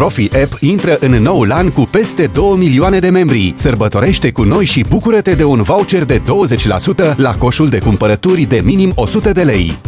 Profi App intră în noul an cu peste 2 milioane de membri. Sărbătorește cu noi și bucură-te de un voucher de 20% la coșul de cumpărături de minim 100 de lei.